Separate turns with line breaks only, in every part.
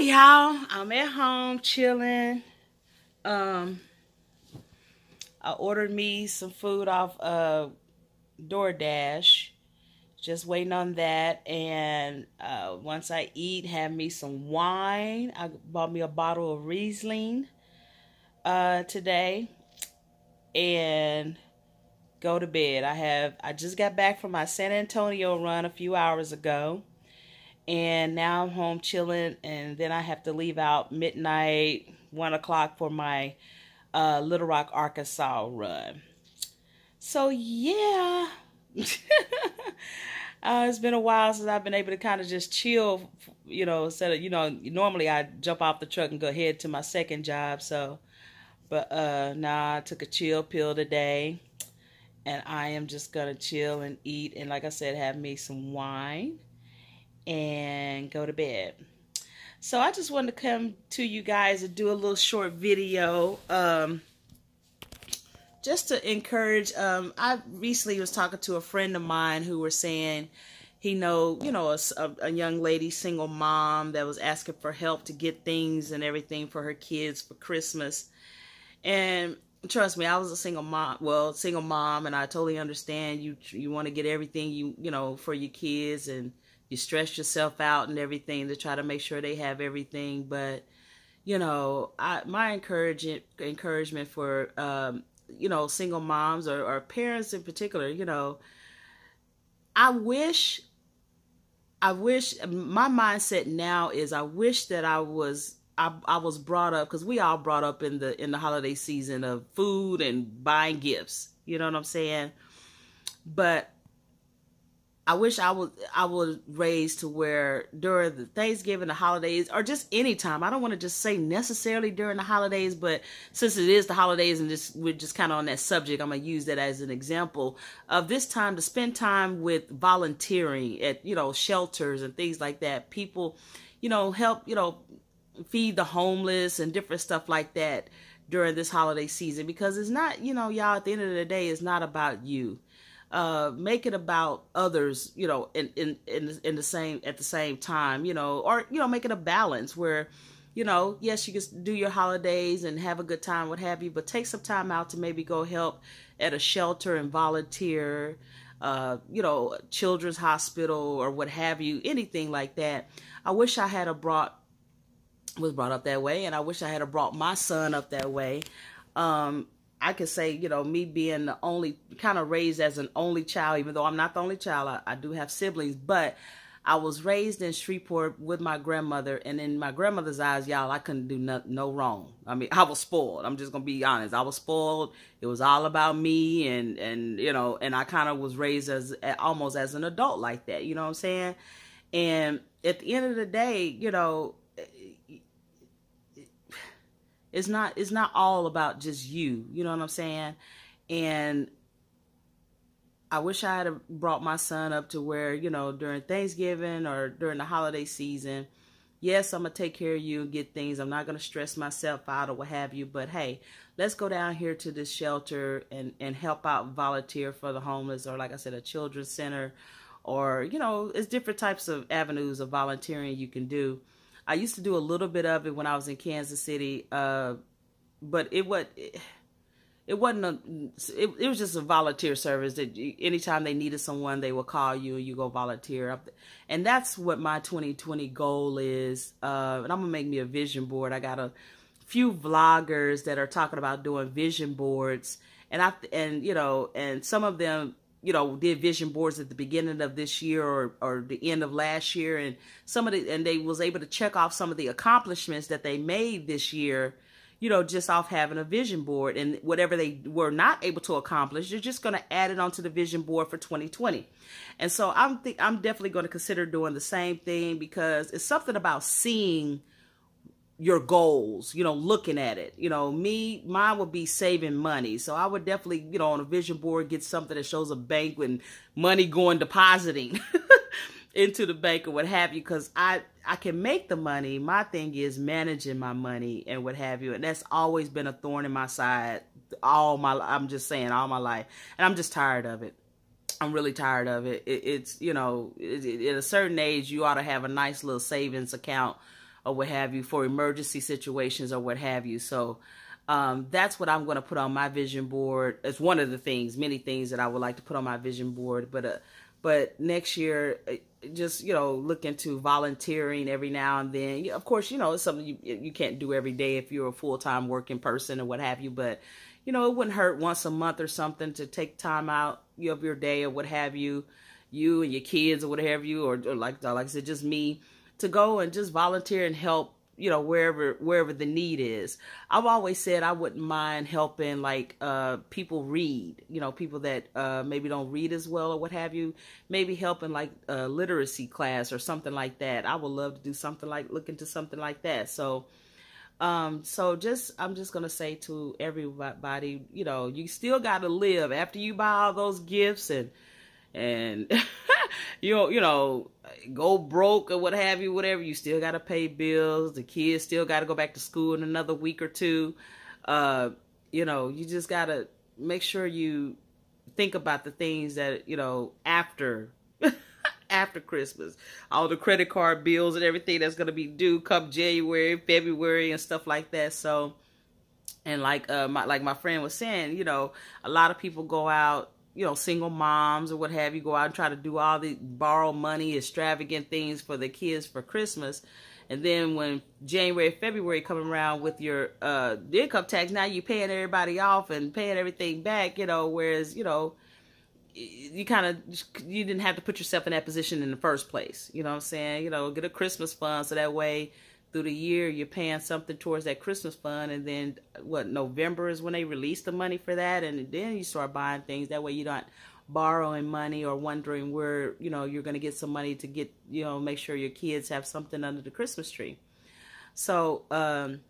y'all, I'm at home chilling. Um, I ordered me some food off uh DoorDash. Just waiting on that. And uh, once I eat, have me some wine. I bought me a bottle of Riesling uh, today. And go to bed. I have I just got back from my San Antonio run a few hours ago. And now I'm home chilling and then I have to leave out midnight, one o'clock for my uh, Little Rock, Arkansas run. So yeah. uh, it's been a while since I've been able to kind of just chill, you know, instead of, you know, normally I jump off the truck and go head to my second job. So, but uh, nah, I took a chill pill today and I am just gonna chill and eat and like I said have me some wine and go to bed so I just wanted to come to you guys and do a little short video um, just to encourage um, I recently was talking to a friend of mine who were saying he know you know a, a young lady single mom that was asking for help to get things and everything for her kids for Christmas and trust me, I was a single mom. Well, single mom, and I totally understand you. You want to get everything you you know for your kids, and you stress yourself out and everything to try to make sure they have everything. But you know, I my encouragement encouragement for um, you know single moms or, or parents in particular. You know, I wish. I wish my mindset now is I wish that I was I, I was brought up because we all brought up in the in the holiday season of food and buying gifts. You know what I'm saying? But I wish I was I was raised to where during the Thanksgiving, the holidays, or just any time. I don't want to just say necessarily during the holidays, but since it is the holidays and just we're just kind of on that subject, I'm gonna use that as an example of this time to spend time with volunteering at you know shelters and things like that. People, you know, help you know feed the homeless and different stuff like that during this holiday season because it's not, you know, y'all, at the end of the day, it's not about you. Uh, make it about others, you know, in, in, in, in the same, at the same time, you know, or, you know, make it a balance where, you know, yes, you can do your holidays and have a good time, what have you, but take some time out to maybe go help at a shelter and volunteer, uh, you know, children's hospital or what have you, anything like that. I wish I had a brought was brought up that way, and I wish I had a brought my son up that way. Um, I could say, you know, me being the only, kind of raised as an only child, even though I'm not the only child, I, I do have siblings, but I was raised in Shreveport with my grandmother, and in my grandmother's eyes, y'all, I couldn't do no, no wrong. I mean, I was spoiled. I'm just gonna be honest. I was spoiled. It was all about me, and and you know, and I kind of was raised as almost as an adult like that. You know what I'm saying? And at the end of the day, you know, it's not it's not all about just you. You know what I'm saying? And I wish I had brought my son up to where, you know, during Thanksgiving or during the holiday season, yes, I'm going to take care of you and get things. I'm not going to stress myself out or what have you. But hey, let's go down here to this shelter and, and help out volunteer for the homeless or, like I said, a children's center or, you know, it's different types of avenues of volunteering you can do. I used to do a little bit of it when I was in Kansas City, uh, but it was it, it wasn't a it, it, was just a volunteer service that anytime they needed someone they would call you and you go volunteer up and that's what my 2020 goal is uh, and i'm gonna make me a vision board. I got a few vloggers that are talking about doing vision boards and i and you know and some of them you know, did vision boards at the beginning of this year or, or the end of last year. And some of the, and they was able to check off some of the accomplishments that they made this year, you know, just off having a vision board and whatever they were not able to accomplish, you're just going to add it onto the vision board for 2020. And so I'm, I'm definitely going to consider doing the same thing because it's something about seeing your goals, you know, looking at it. You know, me, mine would be saving money. So I would definitely, you know, on a vision board, get something that shows a bank with money going depositing into the bank or what have you. Cause I, I can make the money. My thing is managing my money and what have you. And that's always been a thorn in my side all my, I'm just saying all my life. And I'm just tired of it. I'm really tired of it. it it's, you know, it, it, at a certain age, you ought to have a nice little savings account or what have you for emergency situations or what have you. So um, that's what I'm going to put on my vision board. It's one of the things, many things that I would like to put on my vision board. But uh, but next year, uh, just you know, look into volunteering every now and then. Of course, you know it's something you you can't do every day if you're a full time working person or what have you. But you know, it wouldn't hurt once a month or something to take time out of your day or what have you, you and your kids or what have you, or, or like like I said, just me to go and just volunteer and help you know wherever wherever the need is. I've always said i wouldn't mind helping like uh people read you know people that uh maybe don't read as well or what have you. Maybe helping like a literacy class or something like that. I would love to do something like look into something like that. So um so just i'm just gonna say to everybody you know you still gotta live after you buy all those gifts and and you know, you know, go broke or what have you, whatever. You still got to pay bills. The kids still got to go back to school in another week or two. Uh, you know, you just got to make sure you think about the things that you know after after Christmas, all the credit card bills and everything that's going to be due come January, February, and stuff like that. So, and like uh, my like my friend was saying, you know, a lot of people go out you know, single moms or what have you go out and try to do all the borrow money, extravagant things for the kids for Christmas. And then when January, February come around with your uh income tax, now you're paying everybody off and paying everything back, you know, whereas, you know, you kind of you didn't have to put yourself in that position in the first place. You know what I'm saying? You know, get a Christmas fund so that way through the year you're paying something towards that Christmas fund and then what November is when they release the money for that and then you start buying things. That way you don't borrowing money or wondering where you know you're going to get some money to get you know make sure your kids have something under the Christmas tree. So um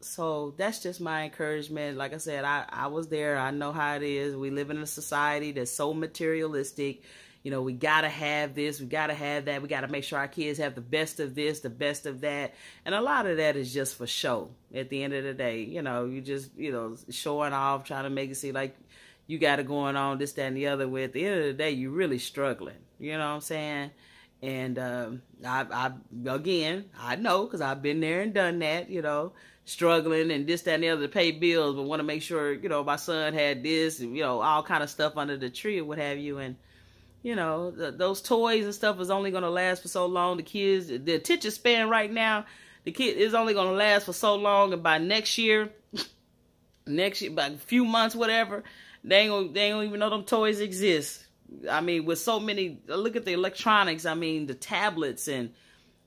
so that's just my encouragement. Like I said I I was there. I know how it is. We live in a society that's so materialistic you know, we got to have this, we got to have that, we got to make sure our kids have the best of this, the best of that. And a lot of that is just for show at the end of the day. You know, you just, you know, showing off, trying to make it seem like you got it going on, this, that, and the other. With at the end of the day, you're really struggling. You know what I'm saying? And um, I, I, again, I know because I've been there and done that. You know, struggling and this, that, and the other to pay bills, but want to make sure you know my son had this, you know, all kind of stuff under the tree or what have you, and you know, the, those toys and stuff is only going to last for so long. The kids, the attention span right now, the kid is only going to last for so long. And by next year, next year, by a few months, whatever, they ain't gonna, they ain't gonna even know them toys exist. I mean, with so many, look at the electronics. I mean, the tablets and,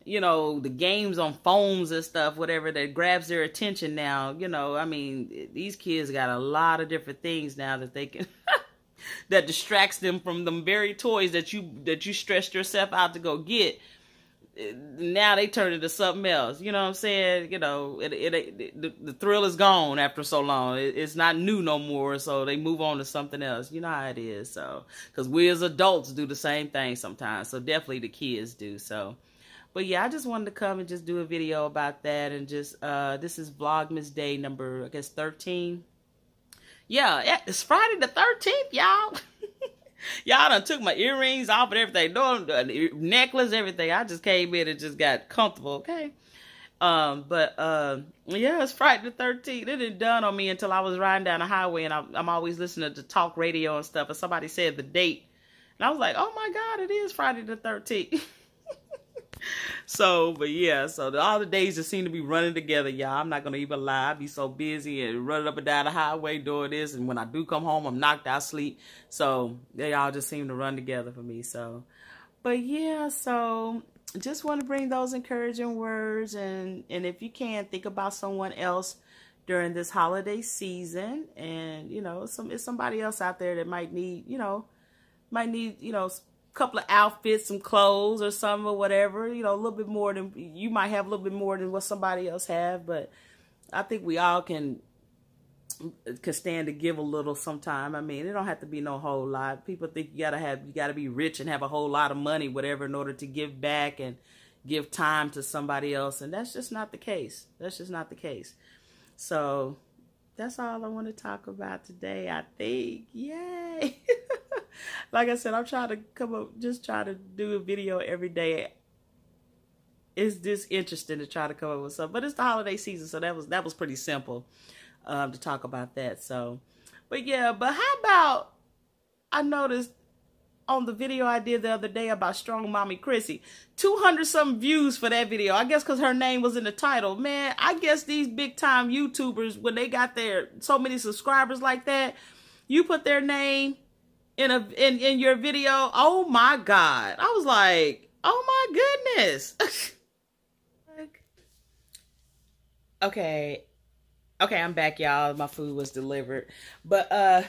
you know, the games on phones and stuff, whatever that grabs their attention now. You know, I mean, these kids got a lot of different things now that they can. that distracts them from them very toys that you that you stressed yourself out to go get now they turn into something else. You know what I'm saying? You know, it, it, it the, the, thrill is gone after so long. It, it's not new no more, so they move on to something else. You know how it is. So, because we as adults do the same thing sometimes. So definitely the kids do. So, but yeah, I just wanted to come and just do a video about that and just uh this is Vlogmas Day number I guess 13. Yeah, it's Friday the 13th, y'all. y'all done took my earrings off and everything. No necklace, everything. I just came in and just got comfortable, okay? Um, but uh, yeah, it's Friday the 13th. It didn't dawn on me until I was riding down the highway and I, I'm always listening to talk radio and stuff. And somebody said the date. And I was like, oh my God, it is Friday the 13th. so, but yeah, so the, all the days just seem to be running together, y'all. I'm not gonna even lie. I be so busy and running up and down the highway doing this, and when I do come home, I'm knocked out sleep. So they all just seem to run together for me. So, but yeah, so just want to bring those encouraging words, and and if you can, think about someone else during this holiday season, and you know, some it's somebody else out there that might need, you know, might need, you know couple of outfits, some clothes or something or whatever, you know, a little bit more than you might have a little bit more than what somebody else have, but I think we all can can stand to give a little sometime. I mean, it don't have to be no whole lot. People think you gotta have you gotta be rich and have a whole lot of money, whatever, in order to give back and give time to somebody else, and that's just not the case. That's just not the case. So that's all I want to talk about today. I think, yay. like I said, I'm trying to come up, just try to do a video every day. it's just interesting to try to come up with something. But it's the holiday season, so that was that was pretty simple um, to talk about that. So, but yeah, but how about I noticed on the video I did the other day about Strong Mommy Chrissy. 200 some views for that video. I guess because her name was in the title. Man, I guess these big time YouTubers, when they got their so many subscribers like that, you put their name in a in, in your video. Oh my God. I was like, oh my goodness. okay. Okay, I'm back, y'all. My food was delivered. But uh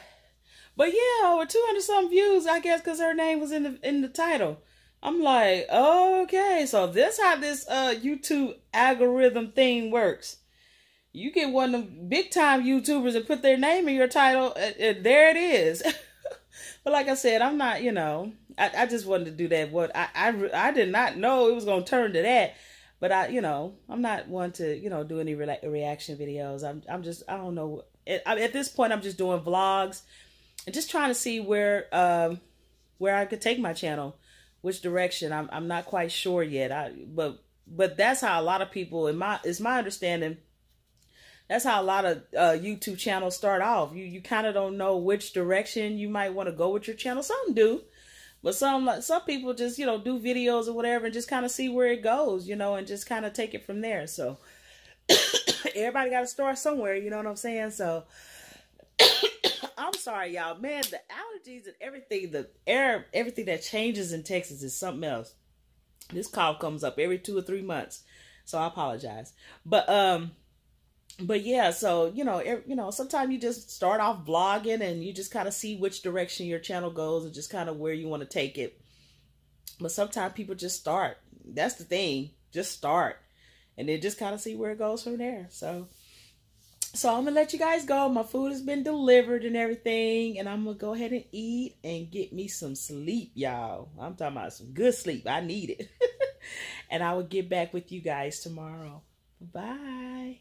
but yeah, over 200 some views, I guess, because her name was in the in the title. I'm like, okay, so this how this uh YouTube algorithm thing works. You get one of the big time YouTubers and put their name in your title, and there it is. but like I said, I'm not, you know, I, I just wanted to do that. What I, I I did not know it was gonna turn to that. But I, you know, I'm not one to, you know, do any re- reaction videos. I'm, I'm just, I don't know. At, at this point, I'm just doing vlogs and just trying to see where um where I could take my channel, which direction. I'm I'm not quite sure yet. I but but that's how a lot of people in my it's my understanding. That's how a lot of uh, YouTube channels start off. You you kind of don't know which direction you might want to go with your channel. Some do, but some some people just you know do videos or whatever and just kind of see where it goes, you know, and just kind of take it from there. So everybody got to start somewhere. You know what I'm saying? So I'm sorry, y'all. Man, the allergies and everything, the air, everything that changes in Texas is something else. This cough comes up every two or three months, so I apologize. But um, but yeah, so you know, you know, sometimes you just start off vlogging and you just kind of see which direction your channel goes and just kind of where you want to take it. But sometimes people just start. That's the thing, just start, and then just kind of see where it goes from there. So so I'm gonna let you guys go. My food has been delivered and everything, and I'm gonna go ahead and eat and get me some sleep, y'all. I'm talking about some good sleep. I need it. and I will get back with you guys tomorrow. Bye.